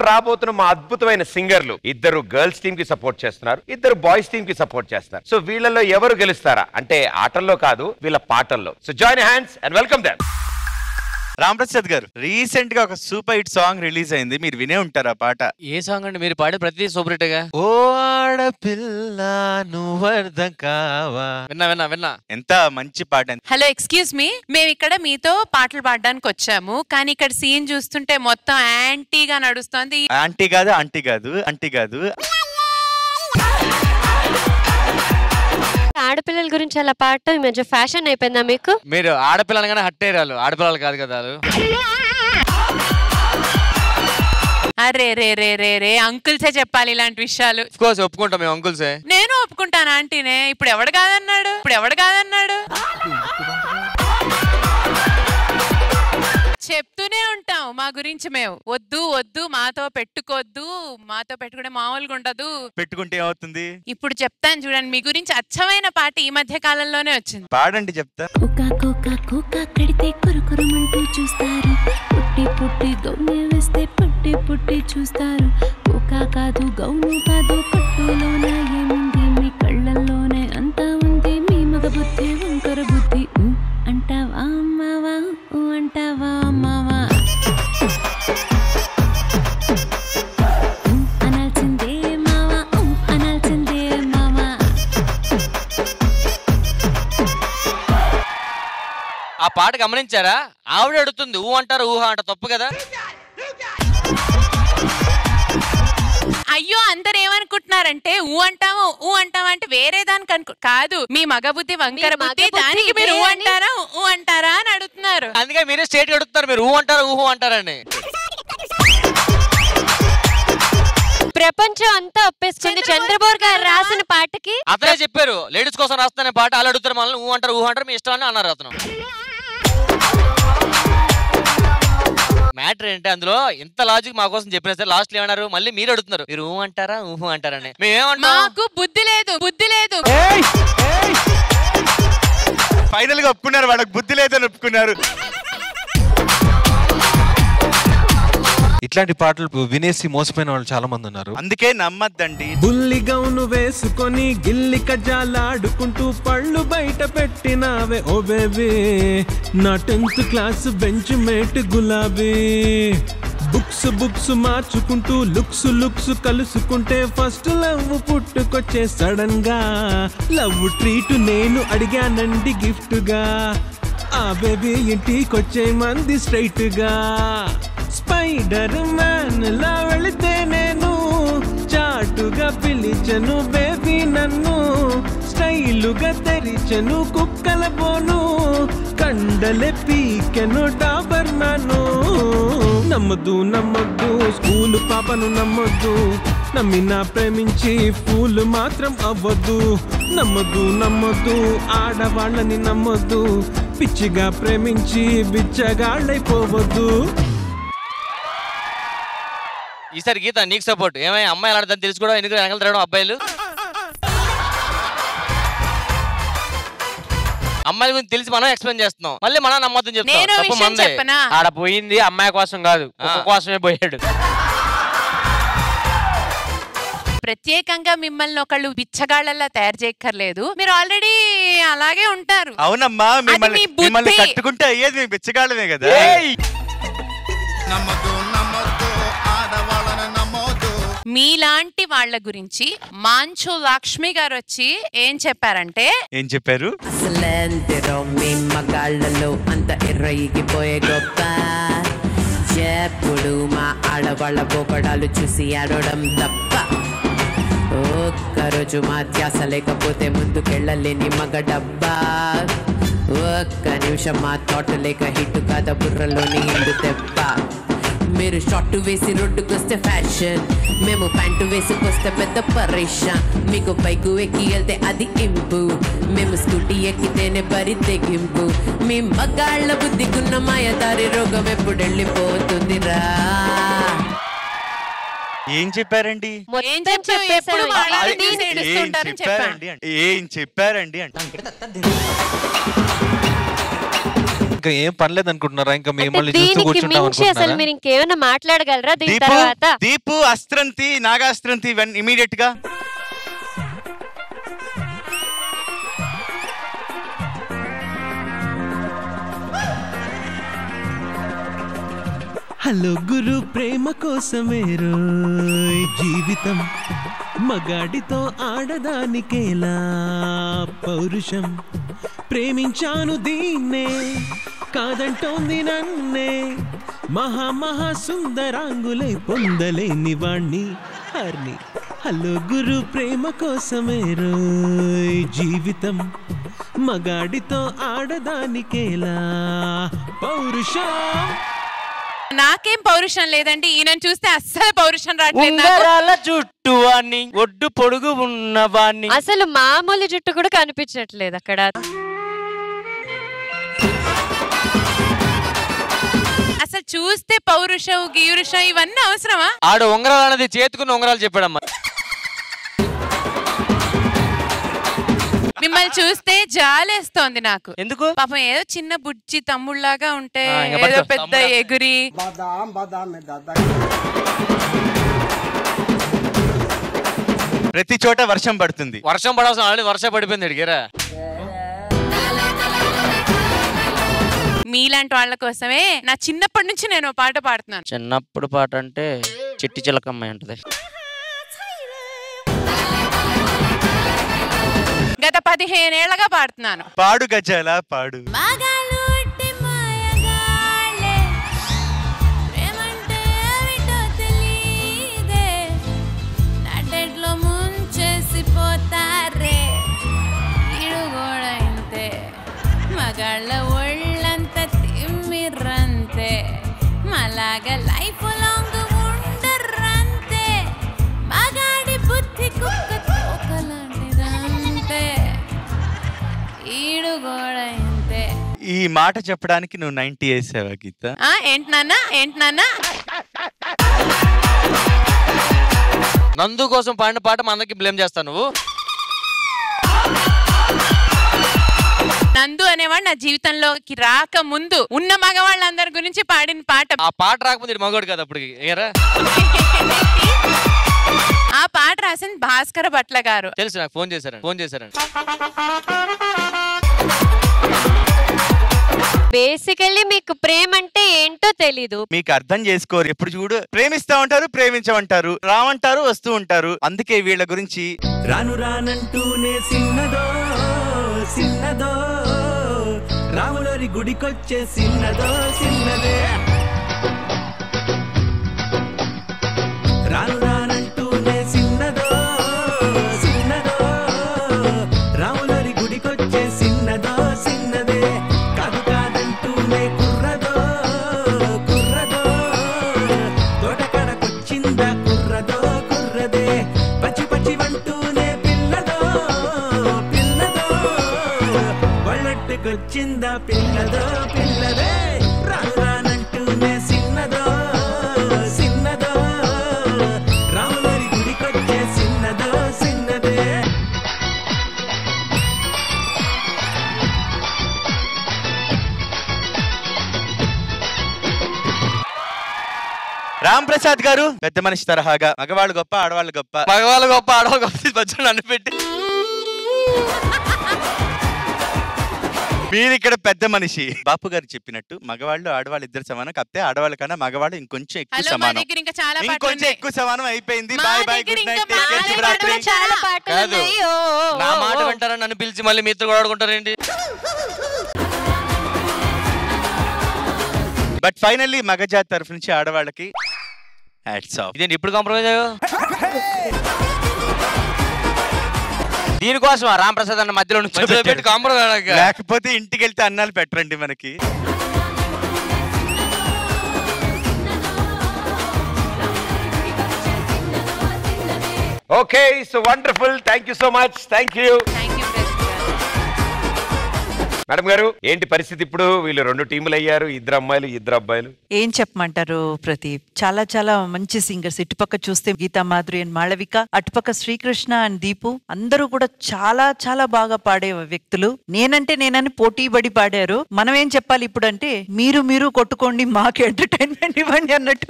ఇప్పుడు రాబోతున్న మా అద్భుతమైన సింగర్లు. ఇద్దరు గర్ల్స్ టీమ్కి సపోర్ట్ చేస్తున్నారు. ఇద్దరు బాయ్స్ టీమ్కి సపోర్ట్ చేస్తున్నారు. సో వీళ్ళలో ఎవరు గెలుస్తారా? అంటే ఆటల్లో కాదు వీళ్ళ పాటల్లో. So join hands and welcome them Ram Prasad గారు రీసెంట్గా ఒక సూపర్ హిట్ సాంగ్ రిలీజ్ అయింది. మీరు వినే ఉంటారు ఆ పాట? ఏ సాంగ్ అండి? మీరు పాడే ప్రతి సూపర్ హిట్గా ఓ ఆడపిల్ల నువ్వర్థం కావా? విన్నా విన్నా విన్నా. ఎంత మంచి పాట అండి. హలో ఎక్స్క్యూజ్ మీ మేము ఇక్కడ మీతో పాటలు పాడడానికి వచ్చాము. కానీ ఇక్కడ సీన్ చూస్తుంటే మొత్తం యాంటీగా నడుస్తోంది. ఆంటీ కాదు ఆంటీ కాదు ఆంటీ కాదు. ఆడపిల్లల గురించి అలా పాడటం ఈ మధ్య ఫ్యాషన్ అయిపోయిందా మీకు? మీరు ఆడపిల్ల అనగానే హట్ అయ్యారు ఆడపిల్లలు కాదు కదా వాళ్ళు. అరే రే రే రే రే అంకుల్సే చెప్పాలి ఇలాంటి విషయాలు. Of course ఒప్పుకుంటాం మేము అంకుల్సే. నేను ఒప్పుకుంటాను ఆంటీనే. ఇప్పుడు ఎవడు కాదన్నాడు? ఇప్పుడు ఎవడు కాదన్నాడు? చెప్తూనే ఉంటాం మా గురించి మేము. వద్దు వద్దు మాతో పెట్టుకోవద్దు మాతో పెట్టుకుంటే మామూలుగా ఉండదు. పెట్టుకుంటే ఏమవుతుంది? ఇప్పుడు చెప్తాను చూడండి మీ గురించి అచ్చమైన పాట ఈ మధ్య కాలంలోనే వచ్చింది. పాడండి చెప్తా. కుక్క కుక్క కుక్క కడితే కురుకురమంటూ చూస్తారు. పుట్టి పుట్టి గౌను వేస్తే పుట్టి పుట్టి చూస్తారు. కుక్క కాదు గౌను కాదు పాట గమనించారా? ఆవిడ అడుగుతుంది ఊ అంటారు ఊహ అంట తప్పు కదా? అయ్యో అందరు ఏమనుకుంటున్నారంటే ఊ అంటాము ఊ అంటాము అంటే వేరే దానికి అనుకో కాదు. మీ మగ బుద్ధి వంకర మీ బుద్ధి దానికి మీరు ఊ ఇదే అని- అంటారా ఊ అంటారా అని అడుగుతున్నారు. అందుకే మీరే స్టేట్ అడుగుతున్నారు మీరు ఊ అంటారు ఊహు అంటారని. ప్రపంచం అంతా ఒప్పేసుకుంది. చంద్రబోర్ గారు రాసిన పాటకి? అతనే చెప్పారు లేడీస్ కోసం రాస్తానే పాట వాళ్ళు అడుగుతారు మనల్ని ఊ అంటారు ఊహ అంటారు మీ ఇష్టం అని అన్నారు అతను. మ్యాటర్ ఏంటి? అందులో ఇంత లాజిక్ మా కోసం చెప్పిన సరే లాస్ట్ ఏమన్నారు? మళ్ళీ మీరు అడుగుతున్నారు. మీరు ఊ అంటారా? ఊహు అంటారని. మాకు బుద్ధి లేదు బుద్ధి లేదు. ఫైనల్గా ఒప్పుకున్నారు వాళ్ళకి బుద్ధి లేదని ఒప్పుకున్నారు. ఇట్లాంటి పాటలు వినేసి మోసపోయిన వాళ్ళు చాలా మంది ఉన్నారు. అందుకే నమ్మద్దండి. బుల్లి గౌను వేసుకొని గిల్లి కజ్జాలాడుకుంటూ పళ్ళు బయట పెట్టినావే. ఓ బేబీ నా టెన్త్ క్లాస్ బెంచ్ మేట్ గులాబీ. బుక్స్ బుక్స్ మార్చుకుంటూ లుక్స్ లుక్స్ కలుసుకుంటే ఫస్ట్ లవ్ పుట్టుకొచ్చే సడన్గా. లవ్ ట్రీట్ నేను అడిగానండి గిఫ్ట్గా ఆ బేబీ ఇంటికొచ్చే మంది స్ట్రైట్గా స్పైడర్ మ్యాన్ లా వెళితే నేను చాటుగా పిలిచను బేబీ నన్ను. స్టైలుగా తెరిచను కుక్కల పోను. కండలే పీకెను డాబర్ మ్యాను నమ్మద్దు నమ్మద్దు స్కూల్ పాపను నమ్మొద్దు. నమ్మినా ప్రేమించి పూలు మాత్రం అవ్వద్దు. నమ్మద్దు ఆడవాళ్ళని నమ్మొద్దు. పిచ్చిగా ప్రేమించి బిచ్చగాళ్ళైపోవద్దు. ఈసారి గీత నీకు సపోర్ట్ ఏమై అమ్మాయి ఆడదని తెలుసు కూడా ఎందుకు వెనకాల తిరగడం అబ్బాయిలు? అమ్మాయిల గురించి తెలిసి మనం ఎక్స్ప్లెయిన్ చేస్తున్నాం. మళ్ళీ మనం నమ్మొద్దని చెప్తాం. నేను విషయం. చెప్పనా? ఆడ పోయింది అమ్మాయి కోసం కాదు కుక్క కోసమే పోయాడు. ప్రత్యేకంగా మిమ్మల్ని ఒకళ్ళు బిచ్చగాళ్ళలా తయారు చేయక్కర్లేదు. మీరు ఆల్రెడీ అలాగే ఉంటారు. అవునమ్మా మిమ్మల్ని మీ బుద్ధి. మిమ్మల్ని కట్టుకుంటే అయ్యేది మేము బిచ్చగాళ్ళమే కదా. మీలాంటి వాళ్ళ గురించి మాంచు లక్ష్మి గారు వచ్చి ఏం చెప్పారంటే ఏం చెప్పారు? అసలేంటిరో మీ మగాళ్ళలో అంత ఎర్రయిగిపోయే గొప్ప. ఎప్పుడు మా ఆడవాళ్ళ పోకడాలు చూసి ఆడడం తప్ప. ఒక్కరోజు మా ధ్యాస లేకపోతే ముందుకెళ్ళలేని మగ డబ్బా. ఒక్క నిమిషం మా తోట లేక హిట్ కాద బుర్రలోని హిండు దెబ్బ మీరు షార్ట్ వేసి రోడ్డుకొస్తే ఫ్యాషన్ మేము ప్యాంటు వేసుకొస్తే పెద్ద పరేషాన్. మీకు బైకు ఎక్కి వెళ్తే అది ఇంపు. మేము స్కూటీ ఎక్కితేనే బరి తెగింపు. మీ మగాళ్ళ బుద్ధికున్న మాయదారి రోగం ఎప్పుడు వెళ్ళిపోతుందిరా. ఏం చెప్పారండి? ఏం చెప్పారండి అంటే? ఇంకా ఏం పనిలేదు అనుకుంటున్నారా ఇంకా మిమ్మల్ని చూస్తూ కూర్చుంటాం అసలు మీరు ఇంకేమైనా మాట్లాడగలరా దీని దీపు తర్వాత? దీపు అస్త్రంతి నాగాస్త్రంతి ఇమీడియట్గా హలో గురు ప్రేమ కోసమే రోయ్ జీవితం. మగాడితో ఆడదానికేలా పౌరుషం. ప్రేమించాను దీన్నే. కాదంటోంది నన్నే. మహా మహా సుందరాంగులై పొందలేని వాణ్ణి. హర్ని హలో గురు ప్రేమ కోసమే రోయ్ జీవితం. మగాడితో ఆడదానికేలా పౌరుషం? నాకేం పౌరుషం లేదండి. ఈయనను చూస్తే అస్సలు పౌరుషం రావట్లేదు జుట్టు వాణ్ణి ఒడ్డు పొడుగు ఉన్న వాణ్ణి అసలు మామూలు జుట్టు కూడా కనిపించట్లేదు అక్కడ. చూస్తే పౌరుషం గీరుషం ఇవన్నీ అవసరమా? ఆడు ఉంగరాలు అనేది చేతుకున్న ఉంగరాలు చెప్పాడమ్మా. మిమ్మల్ని చూస్తే జాలేస్తోంది నాకు. ఎందుకు? పాపం ఏదో చిన్న బుజ్జి తమ్ముళ్ళాగా ఉంటే ఆ, ఇంకా ఏదో పెద్ద తమ్ముడా. ఎగురి. ప్రతి చోట వర్షం పడుతుంది. వర్షం పడవలసిన ఆల్రెడీ వర్షం పడిపోయింది అడిగారా మీలాంటి వాళ్ళ కోసమే నా చిన్నప్పటి నుంచి నేను పాట పాడుతున్నాను. చిన్నప్పుడు పాట అంటే చిట్టి చిలకమ్మాయి ఉంటది గత పదిహేనేళ్ళగా పాడుతున్నాను. పాడు గజాల పాడు. ఈ మాట చెప్పడానికి నువ్వు నైన్టీ వేసావా గీత? ఆ ఏంటి నాన్న? ఏంటి నాన్న? నందు కోసం పాడిన పాట మా అందరికి బ్లేమ్ చేస్తాను నువ్వు. నందు అనేవాడు నా జీవితంలోకి రాక ముందు ఉన్న మగవాళ్ళందరి గురించి పాడిన పాట. ఆ పాట రాకపోతే ఈడు మగోడు కదా అప్పటికి. ఏరా? ఆ పాట రాసింది భాస్కర భట్ల గారు. తెలుసు నాకు ఫోన్ చేశారండి ఫోన్ చేశారండి బేసికల్లీ మీకు ప్రేమ అంటే ఏంటో తెలీదు. మీకు అర్థం చేసుకోరు. ఎప్పుడు చూడు ప్రేమిస్తా ఉంటారు ప్రేమించమంటారు రామంటారు వస్తూ ఉంటారు. అందుకే వీళ్ళ గురించి రాను రానంటూనే సిన్నదో సిన్నదో రాములోరి గుడికొచ్చే సిన్నదో సిన్నదే. రాను వాళ్ళట్టుకొచ్చిందా పిల్లదో పిల్లదే? రాను రానంటూనే సిన్నదో సిన్నదో. రాములరి గుడికొచ్చే సిన్నదో సిన్నదే. రామ్ ప్రసాద్ గారు పెద్ద మనిషి తరహాగా. మగవాళ్ళు గొప్ప ఆడవాళ్ళు గొప్ప. మగవాళ్ళు గొప్ప ఆడవాళ్ళు గొప్ప ఈ మధ్యలో నన్ను పెట్టి. మీరు ఇక్కడ పెద్ద మనిషి. బాపు గారు చెప్పినట్టు మగవాళ్ళు ఆడవాళ్ళు ఇద్దరు సమానం కాకపోతే ఆడవాళ్ళ కన్నా మగవాళ్ళు ఇంకొంచెం ఎక్కువ హలో మా సమానం. దగ్గర ఇంకా చాలా పాటలు ఇంకొంచెం ఉన్నాయి. ఎక్కువ సమానం అయిపోయింది. మా బాయ్ బాయ్ దగ్గర గుడ్ ఇంకా నైట్ మా శుభరాత్రి దగ్గర చాలా పాటలు కాదు. ఉన్నాయి. ఓ, ఓ, నా ఓ, మాట ఓ. వింటారని నన్ను పిలిచి మళ్ళీ మీ ఇద్దరు గొడవడుకుంటారేంటి బట్ ఫైనల్లీ మగజాతి తరఫు నుంచి ఆడవాళ్ళకి హ్యాట్స్ ఆఫ్ ఇదేంటి ఇప్పుడు కాంప్రమైజ్ అయ్యో దీనికోసం రామ్ ప్రసాద్ అన్న మధ్యలో నుంచి కాంప్రమైజ్ లేకపోతే ఇంటికి వెళ్తే అన్నాలు పెట్టరండి మనకి. Okay so wonderful thank you so much thank you thank you madam గారు ఏంటి పరిస్థితి ఇప్పుడు? వీళ్ళు రెండు టీములు అయ్యారు ఇద్దరు అమ్మాయిలు ఇద్దరు అబ్బాయిలు. ఏం చెప్పమంటారు ప్రదీప్? చాలా చాలా మంచి సింగర్స్. ఇటుపక్క చూస్తే గీతా మాధురి అండ్ మాళవిక అటుపక్క శ్రీకృష్ణ అండ్ దీపు. అందరూ కూడా చాలా చాలా బాగా పాడే వ్యక్తులు. నేనంటే నేనని పోటీ పడి పాడారు. మనం ఏం చెప్పాలి ఇప్పుడు అంటే మీరు మీరు కొట్టుకోండి మాకు ఎంటర్టైన్మెంట్ ఇవ్వండి అన్నట్టు.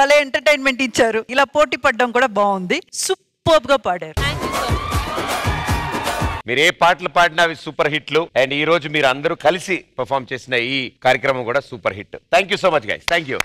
భలే ఎంటర్టైన్మెంట్ ఇచ్చారు. ఇలా పోటీ పడడం కూడా బాగుంది. సూపర్గా పాడారు. మీరు ఏ పాటలు పాడినా అవి సూపర్ హిట్లు. అండ్ ఈ రోజు మీరు అందరూ కలిసి పర్ఫామ్ చేసిన ఈ కార్యక్రమం కూడా super hit. Thank you so much guys thank you